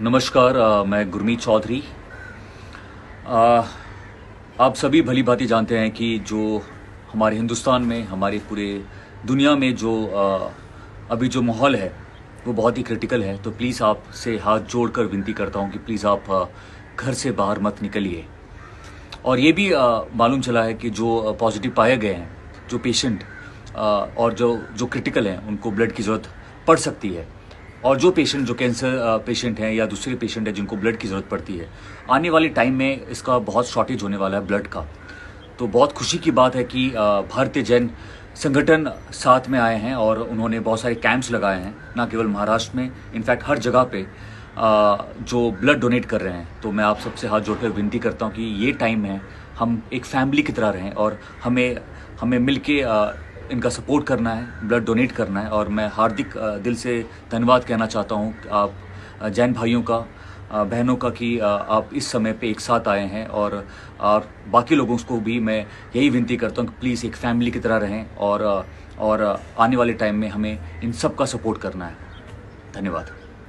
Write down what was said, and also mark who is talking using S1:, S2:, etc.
S1: नमस्कार अ, मैं गुरमीत चौधरी। आप सभी भली भांति जानते हैं कि जो हमारे हिंदुस्तान में हमारे पूरे दुनिया में जो अ, अभी जो माहौल है वो बहुत ही क्रिटिकल है। तो प्लीज़ आपसे हाथ जोड़कर विनती करता हूँ कि प्लीज़ आप अ, घर से बाहर मत निकलिए। और ये भी मालूम चला है कि जो पॉजिटिव पाए गए हैं जो पेशेंट और जो जो क्रिटिकल हैं उनको ब्लड की ज़रूरत पड़ सकती है। और जो पेशेंट जो कैंसर पेशेंट हैं या दूसरे पेशेंट हैं जिनको ब्लड की ज़रूरत पड़ती है आने वाले टाइम में इसका बहुत शॉर्टेज होने वाला है ब्लड का। तो बहुत खुशी की बात है कि भारतीय जैन संगठन साथ में आए हैं और उन्होंने बहुत सारे कैंप्स लगाए हैं ना केवल महाराष्ट्र में इनफैक्ट हर जगह पे जो ब्लड डोनेट कर रहे हैं। तो मैं आप सबसे हाथ जोड़कर विनती करता हूँ कि ये टाइम है हम एक फैमिली की तरह रहें और हमें हमें मिलके अ, इनका सपोर्ट करना है, ब्लड डोनेट करना है और मैं हार्दिक दिल से धन्यवाद कहना चाहता हूँ आप जैन भाइयों का बहनों का कि आप इस समय पे एक साथ आए हैं और और बाकी लोगों को भी मैं यही विनती करता हूँ कि प्लीज़ एक फैमिली की तरह रहें और और आने वाले टाइम में हमें इन सब का सपोर्ट करना है। धन्यवाद।